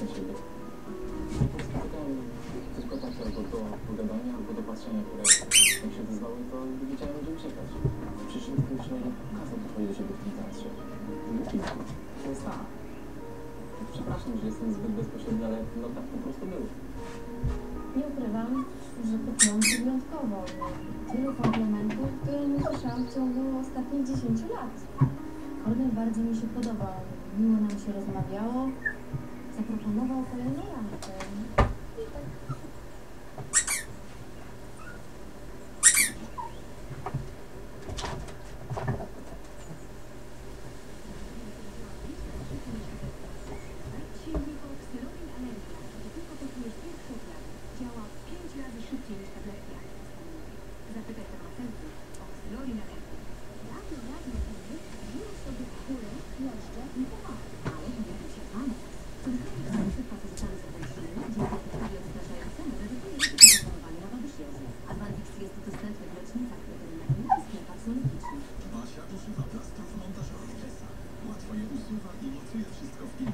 tak pogadania, które jak się to tak. Przepraszam, że jestem zbyt ale no tak po prostu było. Nie ukrywam, że poczułam się wyjątkowo. Tylu komplementów, które nie słyszałam w ciągu ostatnich 10 lat. Kornel bardzo mi się podobał. Miło nam się rozmawiało. Zaproponował kolejną objaw, działa 5 razy szybciej niż używa plastów montażowych. Łatwo je usuwa i mocuje wszystko w innym